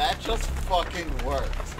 That just fucking worked.